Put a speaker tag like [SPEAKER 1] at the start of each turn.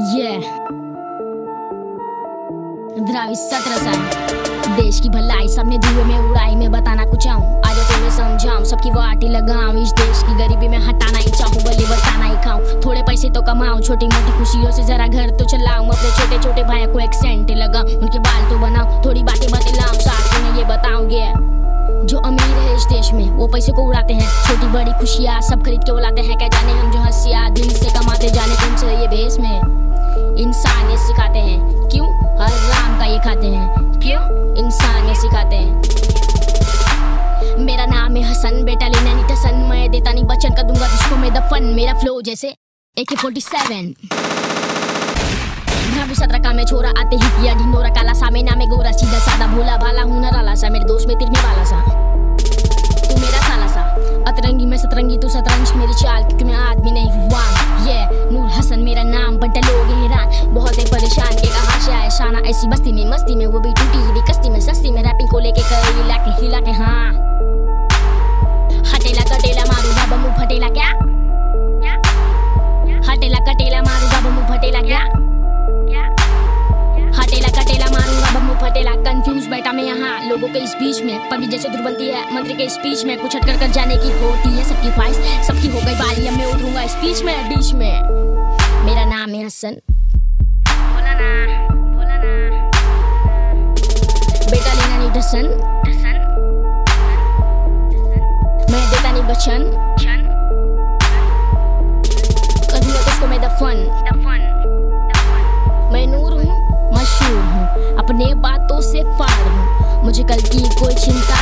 [SPEAKER 1] ये। द्रावी सत्रह देश की भलाई सबने धुएँ में उड़ाई, मैं बताना कुछ चाहूँ। आज तुम्हें समझाऊं, सबकी वाटी लगाऊँ। इस देश की गरीबी में हटाना ही चाहूँ बल्ले बताना ही खाऊं। थोड़े पैसे तो कमाऊं, छोटी मोटी खुशियों से जरा घर तो चलाऊं। अपने छोटे छोटे भाई को एक सेंट लगाऊँ, उनके बाल तो बनाऊँ। थोड़ी बातें बतलाऊं, साथ में ये बताऊँगे जो अमीर है इस देश में, वो पैसे को उड़ाते हैं। छोटी बड़ी खुशियाँ सब खरीद के बुलाते हैं। क्या जाने हम जो हंसिया, दिल से कमाते जाने तुमसे खाते हैं। क्यों? इंसान ये सिखाते हैं। मेरा नाम है हसन, बेटा लेना नहीं टसन। मैं देता नहीं बचन का दूँगा जिसको मैं दफन मेरा फ्लो जैसे AK 47 भाभी सत्रह का मैं छोरा आते ही किया ढिंडोरा काला सा मैं नामे गोरा, सीधा सादा भोला भाला, हूँ नाला सा, मेरे दोस्त में तिरने वाला सा। तू मेरा साला सा। अतरंगी में सतरंगी, तू शतरंज मेरी चाल क्योंकि मैं आदमी नहीं हुआ ये नूर हसन, मेरा नाम वो भी टूटी हुई कस्ती में सस्ती में रैपिंग को लेके कर हिला के हाँ। हटेला कटेला मारू, बाबा मुँह फटेला क्या? हटेला कटेला मारू, बाबा मुँह फटेला क्या? हटेला कटेला मारूँगा बम्बू फटेला। कंफ्यूज बैठा मैं यहाँ, लोगों के स्पीच में। पबली जैसे दुर्बंती है, मंत्री के स्पीच में। कुछ हटकर कर जाने की होती है सबकी ख्वाहिश। सबकी हो गई बारी, अब मैं उठूँगा स्पीच में, बीच में। मेरा नाम है हसन। बोला ना। नहीं डसन मैं देता नहीं बचन करूँगा किसको मैं दफन मैं नूर हूँ मशहूर हूँ अपने बातों से फाड़ हूँ मुझे कल की कोई चिंता